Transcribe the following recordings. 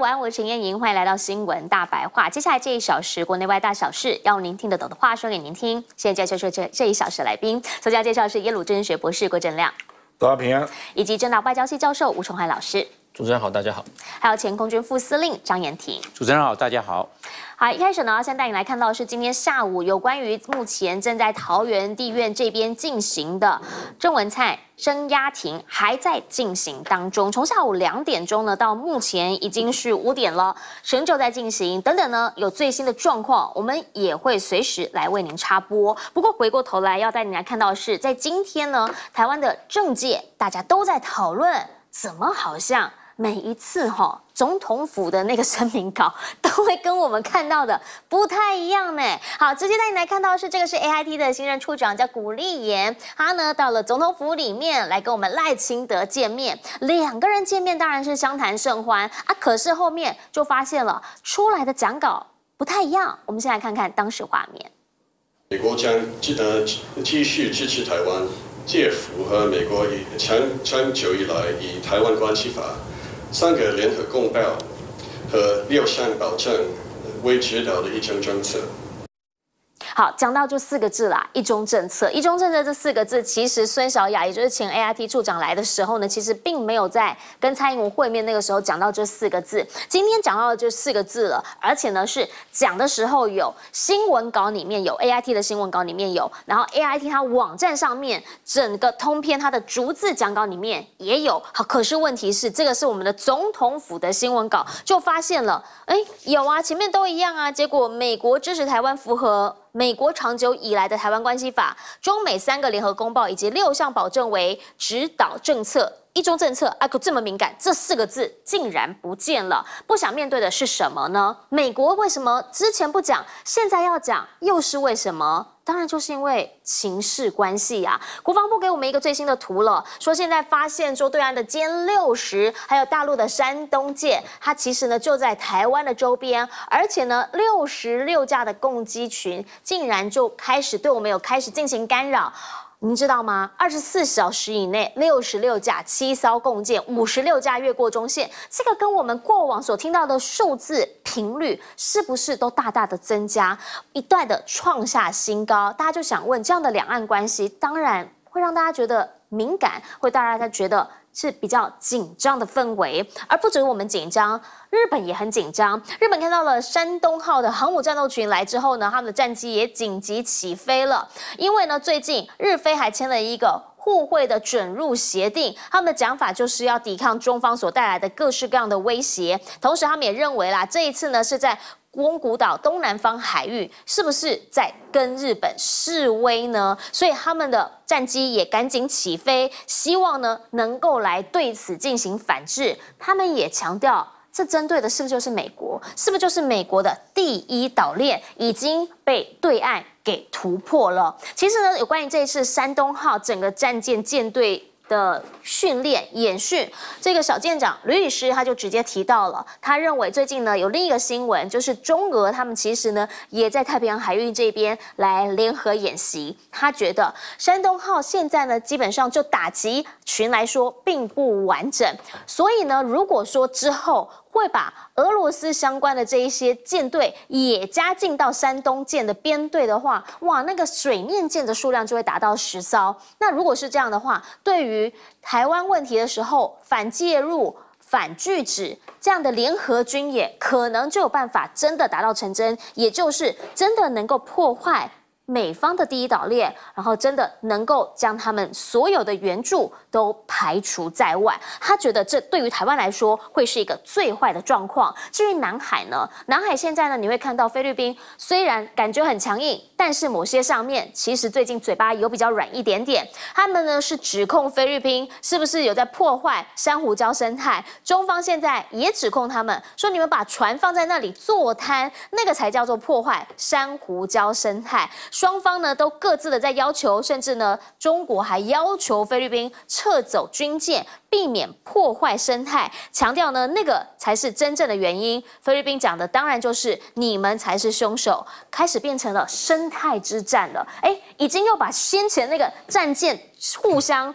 晚安，我是陈燕莹，欢迎来到新闻大白话。接下来这一小时，国内外大小事，要您听得懂的话说给您听。现在介绍这这一小时来宾，首先介绍是耶鲁政治学博士郭正亮，大家平安，以及正大外交系教授吴崇汉老师。主持人好，大家好。还有前空军副司令张延廷。主持人好，大家好。好，一开始呢，先带你来看到是今天下午有关于目前正在桃园地院这边进行的郑文灿声押庭还在进行当中。从下午两点钟呢，到目前已经是五点了，审就在进行。等等呢，有最新的状况，我们也会随时来为您插播。不过回过头来要带你来看到是，在今天呢，台湾的政界大家都在讨论，怎么好像。每一次哈，总统府的那个声明稿都会跟我们看到的不太一样呢。好，直接带你来看到是这个是 A I T 的新任处长叫古立言，他呢到了总统府里面来跟我们赖清德见面，两个人见面当然是相谈甚欢啊。可是后面就发现了出来的讲稿不太一样。我们先来看看当时画面。美国将记得继续支持台湾，借符合美国以长长久以来以台湾关系法。三个联合公报和六项保证为指导的一项政策。好，讲到就四个字啦，一中政策。一中政策这四个字，其实孙小雅，也就是前 A I T 处长来的时候呢，其实并没有在跟蔡英文会面那个时候讲到这四个字。今天讲到的这四个字了，而且呢是讲的时候有新闻稿里面有 A I T 的新闻稿里面有，然后 A I T 它网站上面整个通篇它的逐字讲稿里面也有。好，可是问题是这个是我们的总统府的新闻稿，就发现了，哎，有啊，前面都一样啊，结果美国支持台湾符合。美国长久以来的台湾关系法、中美三个联合公报以及六项保证为指导政策，一中政策啊，可这么敏感，这四个字竟然不见了。不想面对的是什么呢？美国为什么之前不讲，现在要讲，又是为什么？当然就是因为情势关系啊。国防部给我们一个最新的图了，说现在发现说对岸的歼六十，还有大陆的山东舰，它其实呢就在台湾的周边，而且呢六十六架的共机群竟然就开始对我们有开始进行干扰。您知道吗？二十四小时以内，六十六架七艘共建，五十六架越过中线，这个跟我们过往所听到的数字频率，是不是都大大的增加，一段的创下新高？大家就想问，这样的两岸关系，当然会让大家觉得敏感，会让大家觉得。是比较紧张的氛围，而不止我们紧张，日本也很紧张。日本看到了山东号的航母战斗群来之后呢，他们的战机也紧急起飞了。因为呢，最近日菲还签了一个互惠的准入协定，他们的讲法就是要抵抗中方所带来的各式各样的威胁。同时，他们也认为啦，这一次呢是在。宫古岛东南方海域是不是在跟日本示威呢？所以他们的战机也赶紧起飞，希望呢能够来对此进行反制。他们也强调，这针对的是不是就是美国？是不是就是美国的第一岛链已经被对岸给突破了？其实呢，有关于这一次山东号整个战舰舰队。的训练演训，这个小舰长吕律师他就直接提到了，他认为最近呢有另一个新闻，就是中俄他们其实呢也在太平洋海域这边来联合演习。他觉得山东号现在呢基本上就打击群来说并不完整，所以呢如果说之后。会把俄罗斯相关的这一些舰队也加进到山东舰的编队的话，哇，那个水面舰的数量就会达到十艘。那如果是这样的话，对于台湾问题的时候反介入、反拒止这样的联合军演，可能就有办法真的达到成真，也就是真的能够破坏。美方的第一岛链，然后真的能够将他们所有的援助都排除在外。他觉得这对于台湾来说会是一个最坏的状况。至于南海呢？南海现在呢，你会看到菲律宾虽然感觉很强硬，但是某些上面其实最近嘴巴有比较软一点点。他们呢是指控菲律宾是不是有在破坏珊瑚礁生态？中方现在也指控他们说，你们把船放在那里坐滩，那个才叫做破坏珊瑚礁生态。双方呢都各自的在要求，甚至呢中国还要求菲律宾撤走军舰，避免破坏生态，强调呢那个才是真正的原因。菲律宾讲的当然就是你们才是凶手，开始变成了生态之战了。哎，已经又把先前那个战舰互相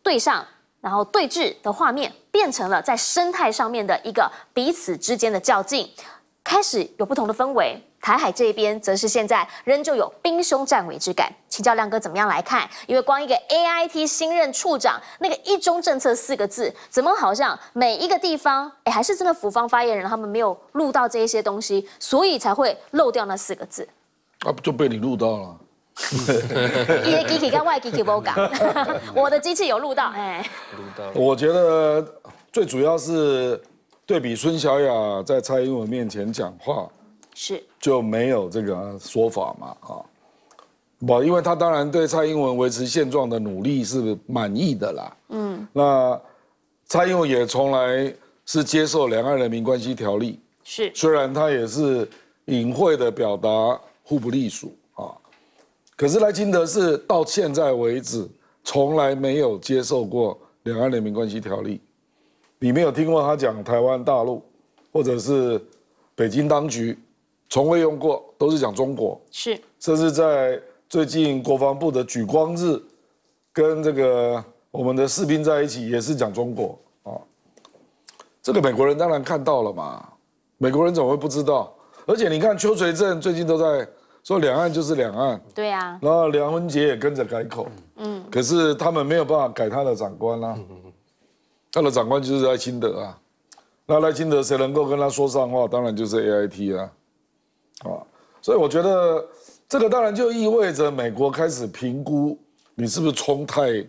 对上，然后对峙的画面。变成了在生态上面的一个彼此之间的较劲，开始有不同的氛围。台海这边则是现在仍旧有兵凶战危之感。请教亮哥怎么样来看？因为光一个 AIT 新任处长那个一中政策四个字，怎么好像每一个地方，哎，还是真的府方发言人他们没有录到这一些东西，所以才会漏掉那四个字。啊，就被你录到了。你的机器跟外机器不讲，我的机器有录到，哎，录到。我觉得最主要是对比孙小雅在蔡英文面前讲话。是就没有这个说法嘛？啊，不，因为他当然对蔡英文维持现状的努力是满意的啦。嗯，那蔡英文也从来是接受两岸人民关系条例。是，虽然他也是隐晦的表达互不隶属啊，可是赖清德是到现在为止从来没有接受过两岸人民关系条例。你没有听过他讲台湾大陆，或者是北京当局？从未用过，都是讲中国。是，甚至在最近国防部的举光日，跟这个我们的士兵在一起，也是讲中国啊。这个美国人当然看到了嘛，美国人怎么会不知道？而且你看邱垂正最近都在说两岸就是两岸。对啊。然后梁文杰也跟着改口。嗯。可是他们没有办法改他的长官啦。他的长官就是赖清德啊。那赖清德谁能够跟他说上话？当然就是 A I T 啊。啊，所以我觉得这个当然就意味着美国开始评估你是不是冲太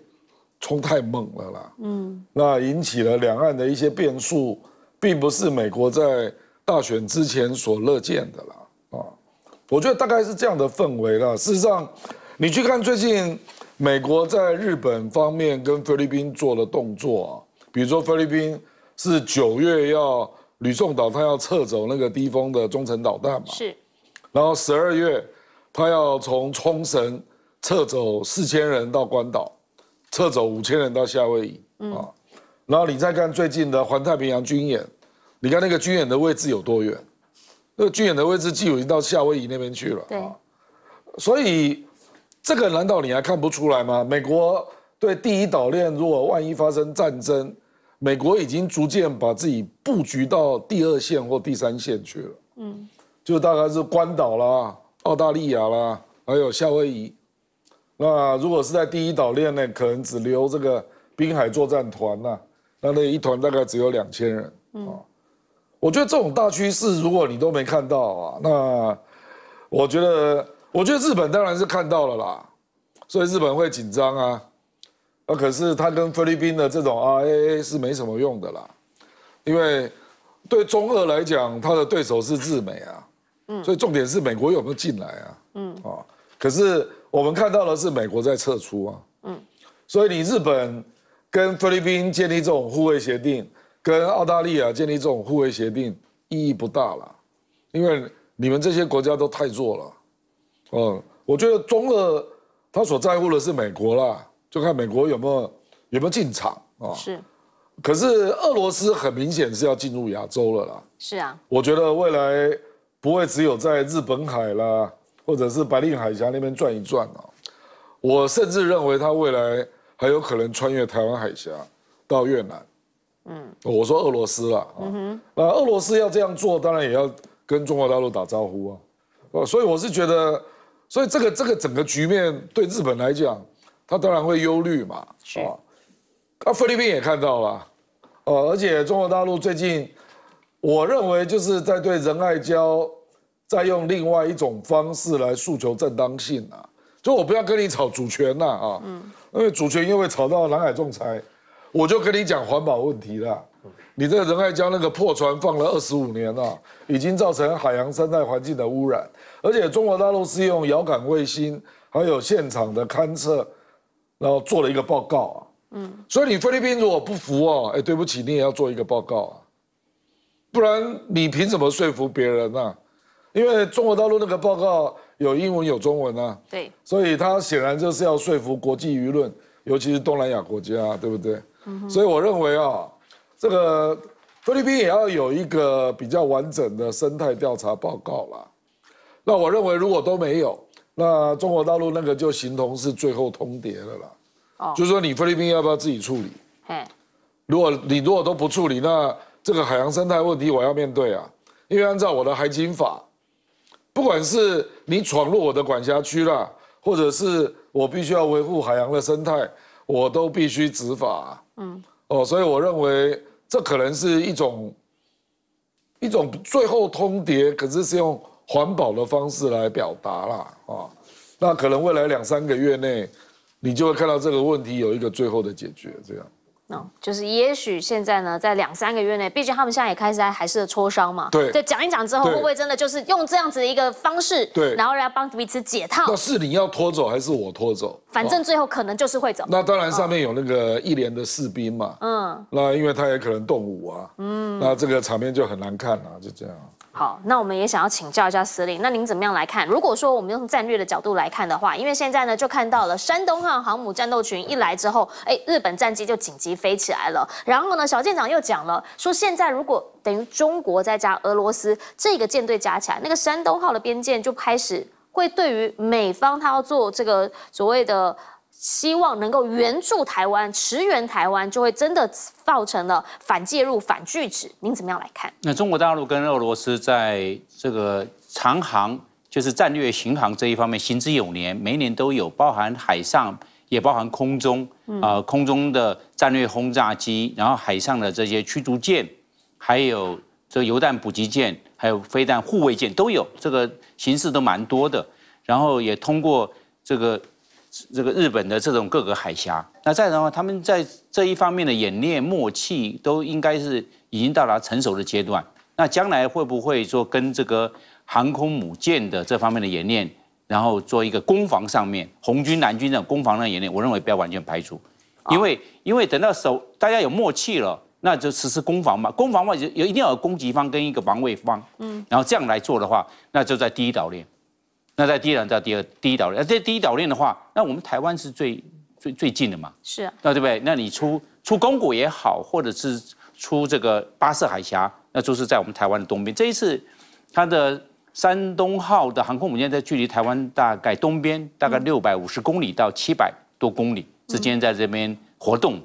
冲太猛了啦。嗯，那引起了两岸的一些变数，并不是美国在大选之前所乐见的啦。啊，我觉得大概是这样的氛围啦。事实上，你去看最近美国在日本方面跟菲律宾做的动作啊，比如说菲律宾是九月要。吕宋岛他要撤走那个低峰的中程导弹嘛？是。然后十二月，他要从冲绳撤走四千人到关岛，撤走五千人到夏威夷啊。然后你再看最近的环太平洋军演，你看那个军演的位置有多远？那个军演的位置几乎已经到夏威夷那边去了。对。所以这个难道你还看不出来吗？美国对第一岛链，如果万一发生战争？美国已经逐渐把自己布局到第二线或第三线去了，嗯，就大概是关岛啦、澳大利亚啦，还有夏威夷。那如果是在第一岛链呢，可能只留这个滨海作战团呐，那那一团大概只有两千人啊。我觉得这种大趋势，如果你都没看到啊，那我觉得，我觉得日本当然是看到了啦，所以日本会紧张啊。那可是他跟菲律宾的这种 RAA 是没什么用的啦，因为对中俄来讲，他的对手是日美啊，嗯，所以重点是美国有没有进来啊，嗯，啊，可是我们看到的是美国在撤出啊，嗯，所以你日本跟菲律宾建立这种互惠协定，跟澳大利亚建立这种互惠协定意义不大了，因为你们这些国家都太弱了，嗯，我觉得中俄他所在乎的是美国啦。就看美国有没有有没有进场啊？是，可是俄罗斯很明显是要进入亚洲了啦。是啊，我觉得未来不会只有在日本海啦，或者是白令海峡那边转一转啊。我甚至认为他未来还有可能穿越台湾海峡到越南。嗯，我说俄罗斯了啊。那俄罗斯要这样做，当然也要跟中国大陆打招呼啊。呃，所以我是觉得，所以这个这个整个局面对日本来讲。他当然会忧虑嘛，是。啊，啊，菲律宾也看到了，呃，而且中国大陆最近，我认为就是在对仁爱礁，在用另外一种方式来诉求正当性啊，就我不要跟你吵主权呐啊，嗯，因为主权又会吵到南海仲裁，我就跟你讲环保问题了，你这个仁爱礁那个破船放了二十五年了，已经造成海洋生态环境的污染，而且中国大陆是用遥感卫星还有现场的勘测。然后做了一个报告啊，嗯，所以你菲律宾如果不服哦，哎，对不起，你也要做一个报告啊，不然你凭什么说服别人呢？因为中国大陆那个报告有英文有中文啊，对，所以他显然就是要说服国际舆论，尤其是东南亚国家，对不对？所以我认为啊，这个菲律宾也要有一个比较完整的生态调查报告啦。那我认为如果都没有。那中国大陆那个就形同是最后通牒了啦，哦，就是说你菲律宾要不要自己处理？嘿，如果你如果都不处理，那这个海洋生态问题我要面对啊，因为按照我的海警法，不管是你闯入我的管辖区啦，或者是我必须要维护海洋的生态，我都必须执法。嗯，哦，所以我认为这可能是一种一种最后通牒，可是是用环保的方式来表达啦。啊。那可能未来两三个月内，你就会看到这个问题有一个最后的解决，这样。哦，就是也许现在呢，在两三个月内，毕竟他们现在也开始在海事的磋商嘛。对。就讲一讲之后，会不会真的就是用这样子的一个方式，对，然后来帮彼此解套？那是你要拖走还是我拖走？反正最后可能就是会走。那当然，上面有那个一连的士兵嘛。嗯。那因为他也可能动武啊。嗯。那这个场面就很难看啊，就这样。好，那我们也想要请教一下司令，那您怎么样来看？如果说我们用战略的角度来看的话，因为现在呢就看到了山东号航母战斗群一来之后，哎，日本战机就紧急飞起来了。然后呢，小舰长又讲了，说现在如果等于中国再加俄罗斯这个舰队加起来，那个山东号的边界就开始会对于美方他要做这个所谓的。希望能够援助台湾、驰援台湾，就会真的造成了反介入、反拒止。您怎么样来看？那中国大陆跟俄罗斯在这个长航，就是战略巡航这一方面行之有年，每年都有，包含海上，也包含空中，啊，空中的战略轰炸机，然后海上的这些驱逐舰，还有这个油弹补给舰，还有飞弹护卫舰都有，这个形式都蛮多的。然后也通过这个。这个日本的这种各个海峡，那再然后，他们在这一方面的演练默契都应该是已经到达成熟的阶段。那将来会不会说跟这个航空母舰的这方面的演练，然后做一个攻防上面，红军、蓝军这种攻防的演练，我认为不要完全排除，因为因为等到手大家有默契了，那就实施攻防嘛。攻防嘛，就有一定要有攻击方跟一个防卫方，嗯，然后这样来做的话，那就在第一岛链。那在第一岛，在第二第一岛链，这第一岛链的话，那我们台湾是最最最近的嘛？是啊，那对不对？那你出出公谷也好，或者是出这个巴士海峡，那就是在我们台湾的东边。这一次，它的山东号的航空母舰在距离台湾大概东边大概六百五十公里到七百多公里之间，在这边活动。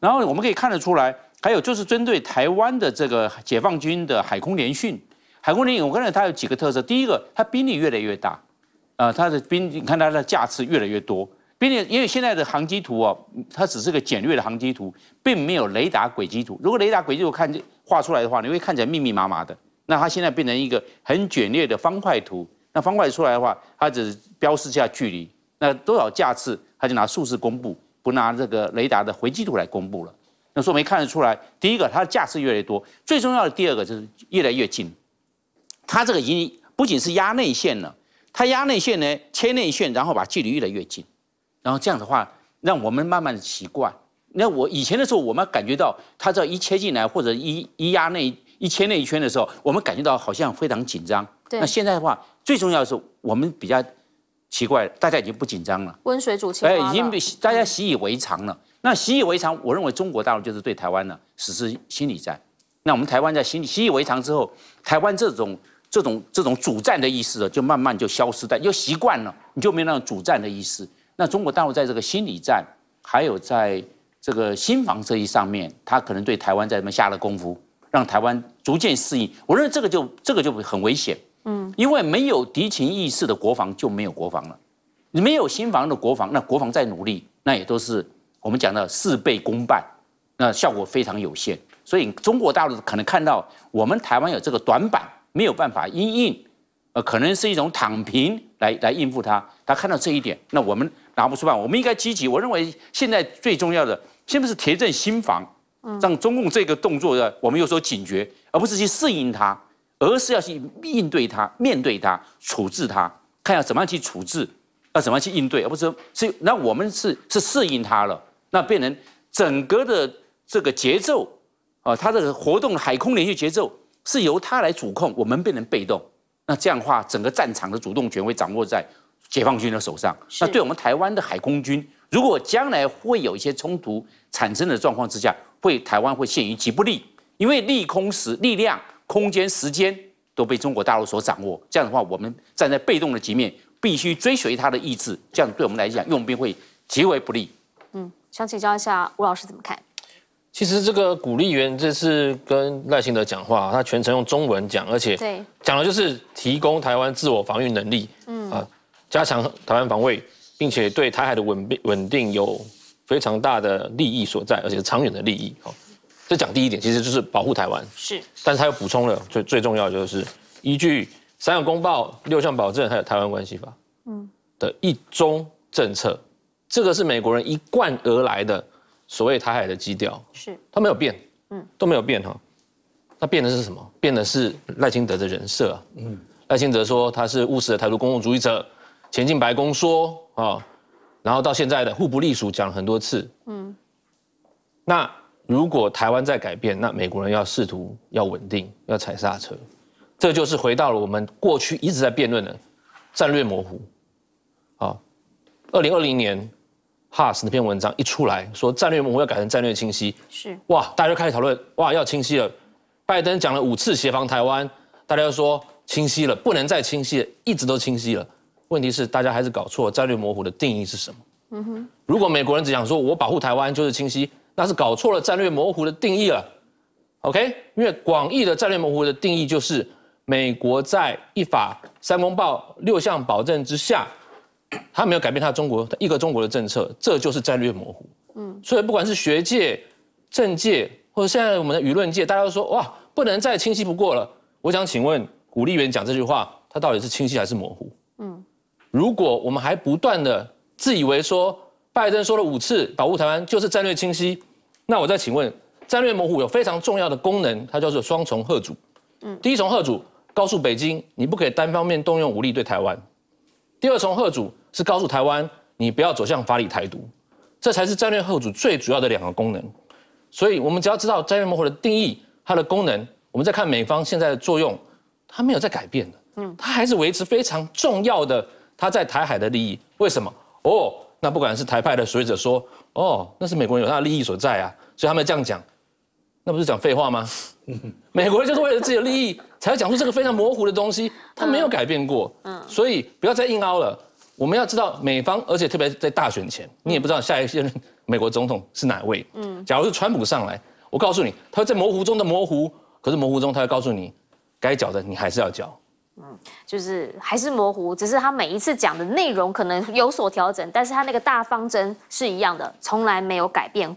然后我们可以看得出来，还有就是针对台湾的这个解放军的海空联训，海空联训，我看到它有几个特色。第一个，它兵力越来越大。啊，它的兵，你看它的架次越来越多，并且因为现在的航机图哦，它只是个简略的航机图，并没有雷达轨迹图。如果雷达轨迹图看画出来的话，你会看起来密密麻麻的。那它现在变成一个很简略的方块图。那方块出来的话，它只标示下距离，那多少架次，它就拿数字公布，不拿这个雷达的回迹图来公布了。那说明看得出来，第一个它的架次越来越多，最重要的第二个就是越来越近。它这个已经不仅是压内线了。它压内线呢，切内线，然后把距离越来越近，然后这样的话，让我们慢慢的习惯。那我以前的时候，我们感觉到它这一切进来，或者一一压内一切内圈的时候，我们感觉到好像非常紧张。那现在的话，最重要的是我们比较奇怪，大家已经不紧张了。温水煮青蛙哎，已经被大家习以为常了。那习以为常，我认为中国大陆就是对台湾呢实施心理战。那我们台湾在心习以为常之后，台湾这种。这种这种主战的意思就慢慢就消失掉，就习惯了，你就没有那种主战的意思。那中国大陆在这个心理战，还有在这个新防这一上面，他可能对台湾在那边下了功夫，让台湾逐渐适应。我认为这个就这个就很危险，嗯，因为没有敌情意识的国防就没有国防了，你没有新防的国防，那国防再努力，那也都是我们讲的事倍功半，那效果非常有限。所以中国大陆可能看到我们台湾有这个短板。没有办法应应，呃，可能是一种躺平来来应付他。他看到这一点，那我们拿不出办法，我们应该积极。我认为现在最重要的，先不是提振心防，让中共这个动作的我们有所警觉，而不是去适应它，而是要去应对它、面对它、处置它，看要怎么样去处置，要怎么样去应对，而不是是那我们是是适应它了，那变成整个的这个节奏啊，它的活动海空连续节奏。是由他来主控，我们变成被动，那这样的话，整个战场的主动权会掌握在解放军的手上。那对我们台湾的海空军，如果将来会有一些冲突产生的状况之下，会台湾会陷于极不利，因为利空时力量、空间、时间都被中国大陆所掌握。这样的话，我们站在被动的局面，必须追随他的意志，这样对我们来讲用兵会极为不利。嗯，想请教一下吴老师怎么看？其实这个古立员这次跟赖清德讲话，他全程用中文讲，而且对讲的就是提供台湾自我防御能力，嗯啊，加强台湾防卫，并且对台海的稳定稳定有非常大的利益所在，而且是长远的利益。哦，这讲第一点，其实就是保护台湾。是但是他又补充了最最重要的就是依据三项公报、六项保证，还有台湾关系法，嗯的一中政策，这个是美国人一贯而来的所谓台海的基调，是，它没有变，嗯，都没有变哈。它变的是什么？变的是赖清德的人设啊，嗯，赖清德说他是务实的台独公共主义者，前进白宫说啊，然后到现在的互不隶属讲了很多次，嗯，那如果台湾在改变，那美国人要试图要稳定，要踩刹车，这就是回到了我们过去一直在辩论的战略模糊。啊，二零二零年哈斯那篇文章一出来说战略模糊要改成战略清晰，是哇，大家就开始讨论，哇，要清晰了。拜登讲了五次协防台湾，大家就说清晰了，不能再清晰了，一直都清晰了。问题是大家还是搞错战略模糊的定义是什么？嗯哼，如果美国人只想说我保护台湾就是清晰，那是搞错了战略模糊的定义了。OK，因为广义的战略模糊的定义就是美国在一法三公报六项保证之下，他没有改变他中国一个中国的政策，这就是战略模糊。嗯，所以不管是学界、政界或者现在我们的舆论界，大家都说哇，不能再清晰不过了。我想请问古立员讲这句话，他到底是清晰还是模糊？嗯，如果我们还不断的自以为说拜登说了五次保护台湾就是战略清晰，那我再请问，战略模糊有非常重要的功能，它叫做双重贺主。嗯，第一重贺主告诉北京，你不可以单方面动用武力对台湾；第二重贺主是告诉台湾，你不要走向法理台独。这才是战略后主最主要的两个功能。所以，我们只要知道战略模糊的定义，它的功能，我们再看美方现在的作用，它没有在改变的，嗯，它还是维持非常重要的它在台海的利益。为什么？哦，那不管是台派的学者说，哦，那是美国人有他的利益所在啊，所以他们这样讲，那不是讲废话吗？美国人就是为了自己的利益，才会讲出这个非常模糊的东西，他没有改变过，嗯，所以不要再硬凹了。我们要知道美方，而且特别在大选前，你也不知道下一任美国总统是哪位。嗯，假如是川普上来，我告诉你，他会在模糊中的模糊，可是模糊中他会告诉你，该缴的你还是要缴。嗯就是还是模糊，只是他每一次讲的内容可能有所调整，但是他那个大方针是一样的，从来没有改变。